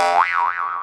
Wow.